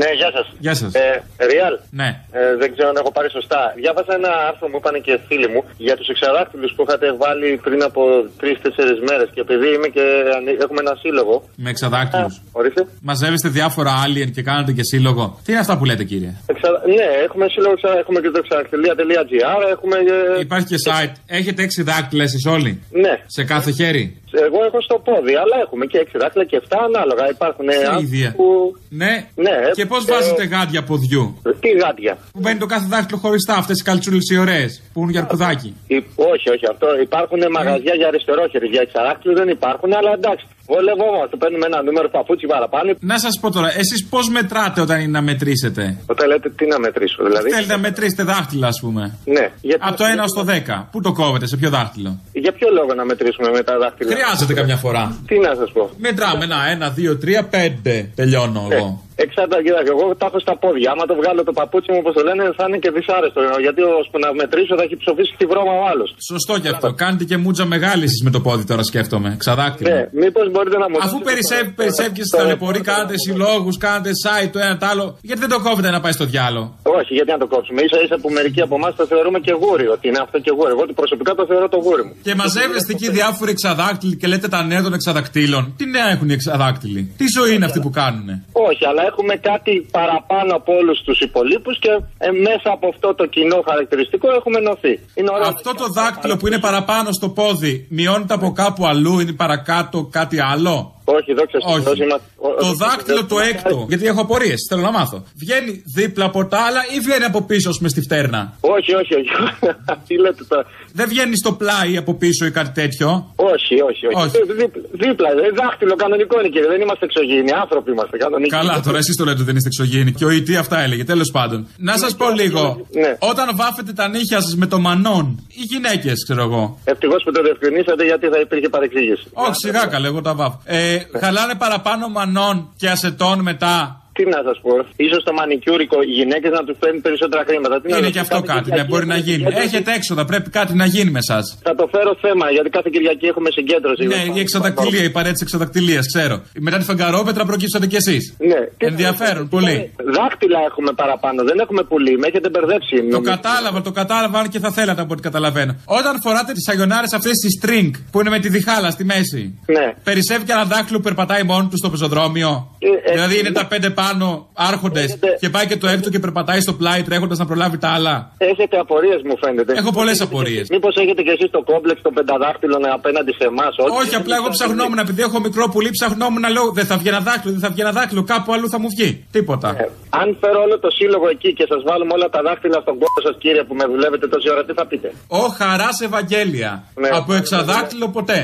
Ναι, γεια σας. Γεια σας. Ε, Real. Ναι. Ε, δεν ξέρω αν έχω πάρει σωστά. Διάβασα ένα άρθρο μου είπαν και φίλοι μου για τους εξαδάκτυλου που είχατε βάλει πριν από τρει-τέσσερι μέρες. Και επειδή είμαι και ανή- έχουμε ένα σύλλογο. Με εξαδάκτυλου. Ορίστε. Μαζεύεστε διάφορα alien και κάνετε και σύλλογο. Τι είναι αυτά που λέτε, κύριε; Εξα... Ναι, έχουμε σύλλογο, εξα- έχουμε και το εξαδακτυλία.gr. Έχουμε. ε, Υπάρχει και site. Έχετε έξι δάκτυλα εσείς όλοι; Ναι. Σε κάθε χέρι; Εγώ έχω στο πόδι, αλλά έχουμε και έξι δάχτυλα και 7 ανάλογα. Υπάρχουν ε, Τι άνθρωποι ίδια. που. Ναι. Ναι, Και πώς ε, βάζετε γάντια ποδιού; Τι γάντια; Που μπαίνει το κάθε δάχτυλο χωριστά. Αυτές οι καλτσούλες οι ωραίες. Που είναι για αρκουδάκι. Υ- Όχι, όχι αυτό. Υπάρχουν μαγαζιά για αριστερόχερι, για εξαράκτηλου δεν υπάρχουν, αλλά εντάξει. Βολευόμαστε. Παίρνουμε ένα νούμερο παπούτσι παραπάνω. Να σας πω τώρα, εσείς πώς μετράτε όταν είναι να μετρήσετε; Όταν λέτε τι να μετρήσω, δηλαδή. Θέλετε να μετρήσετε δάχτυλα, ας πούμε. Ναι. Γιατί, Από το 1 στο 10. Πού το κόβετε, σε ποιο δάχτυλο; Για ποιο λόγο να μετρήσουμε με τα δάχτυλα; Χρειάζεται καμιά φορά. Τι να σας πω. Μετράμε ένα, 1, 2, 3, 5. Τελειώνω Ναι. εγώ. Εξάρτητα, κοιτάξτε, εγώ τα έχω στα πόδια. Άμα το βγάλω το παπούτσι μου, όπως το λένε, θα είναι και δυσάρεστο. Γιατί ώσπου να μετρήσω θα έχει ψοφήσει τη βρώμα ο άλλος. Σωστό κι αυτό. Κάνετε και μούτζα μεγάλης εσείς με το πόδι τώρα, σκέφτομαι. Ξαδάκτυλο. Ναι, μήπως μπορείτε να μου Αφού πείτε περισσεύει, το- περισσεύει και το- στη ταλαιπωρή, κάνετε συλλόγους, κάνετε site το ένα το άλλο. Γιατί δεν το κόβετε να πάει στο διάλο; Όχι, γιατί να το κόψουμε. σα ίσα που μερικοί από εμάς το θεωρούμε και γούρι, ότι είναι αυτό και γούρι. Εγώ προσωπικά το θεωρώ το γούρι μου. Και μαζεύεστε εκεί διάφοροι εξαδάκτυλοι και λέτε τα νέα των εξαδακτήλων. Τι νέα έχουν οι εξαδάκτυλοι. Τι ζωή είναι αυτή που κάνουν. Όχι, αλλά έχουμε κάτι παραπάνω από όλους τους υπολείπους και ε, μέσα από αυτό το κοινό χαρακτηριστικό έχουμε ενωθεί. Είναι ωραίο. Αυτό το δάκτυλο που είναι παραπάνω στο πόδι μειώνεται από κάπου αλλού, είναι παρακάτω κάτι άλλο; Όχι, δόξα τω Θεώ, Όχι. είμαστε- ο- Το ο- δάκτυλο το έκτο, γιατί έχω απορίες, θέλω να μάθω. Βγαίνει δίπλα από τα άλλα ή βγαίνει από πίσω με στη φτέρνα; Όχι, όχι, όχι. Τι λέτε τώρα; Δεν βγαίνει στο πλάι από πίσω ή κάτι τέτοιο; Όχι, όχι, όχι. Όχι. Ε, δίπλα, δίπλα, ε, δάχτυλο κανονικό είναι κύριε. Δεν είμαστε εξωγήινοι, άνθρωποι είμαστε κανονικοί. Καλά, τώρα εσείς το λέτε ότι δεν είστε εξωγήινοι. Και ο ΙΤ αυτά έλεγε, τέλος πάντων. Να σας πω λίγο. Ναι. Όταν βάφετε τα νύχια σας με το μανόν, οι γυναίκες, ξέρω εγώ. Ευτυχώς που το διευκρινίσατε γιατί θα υπήρχε παρεξήγηση. Όχι, σιγά καλά, εγώ τα βάφω. Ε, χαλάνε παραπάνω μανόν και ασετών μετά. Τι να σας πω, ίσως το μανικιούρικο οι γυναίκες να τους παίρνουν περισσότερα χρήματα. Τι να Είναι σας και πω, αυτό κάθε κάτι, ναι, Κυριακή μπορεί να έχουμε γίνει. συγκέντρωση. Έχετε έξοδα, πρέπει κάτι να γίνει με εσά. Θα το φέρω θέμα γιατί κάθε Κυριακή έχουμε συγκέντρωση. Ναι, η εξαδακτηλία, η παρέτηση εξαδακτηλία, ξέρω. Μετά τη φεγγαρόπετρα προκύψατε κι εσείς. Ναι. Τι- Ενδιαφέρον, πολύ. Δάχτυλα έχουμε παραπάνω, δεν έχουμε πουλί. Με έχετε μπερδέψει. Το κατάλαβα, το κατάλαβα αν και θα θέλατε από ό,τι καταλαβαίνω. Όταν φοράτε τις αγιονάρες αυτές τη string που είναι με τη διχάλα στη μέση. Ναι. Περισσεύει και ένα δάχτυλο που περπατάει μόνο του στο πεζοδρόμιο. Ε, ε, δηλαδή είναι τα πέντε πάνω άρχοντε Έχετε- και πάει και το έκτο και περπατάει στο πλάι τρέχοντας να προλάβει τα άλλα. Έχετε απορίες, μου φαίνεται. Έχω πολλές απορίες. Μήπως έχετε κι εσείς το κόμπλεξ των πενταδάχτυλων απέναντι σε εμάς, Όχι, απλά εγώ ψαχνόμουν, επειδή έχω μικρό πουλί, ψαχνόμουν να λέω δεν θα βγει ένα δάχτυλο, δεν θα βγει ένα δάχτυλο, κάπου αλλού θα μου βγει. Τίποτα. Ε, αν φέρω όλο το σύλλογο εκεί και σας βάλουμε όλα τα δάχτυλα στον κόπο σας, κύριε, που με δουλεύετε τόση ώρα, τι θα πείτε; Ο χαράς Ευαγγέλια. Ναι. Από εξαδάκτυλο ποτέ.